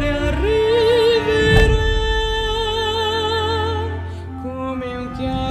arriverà come un chiaro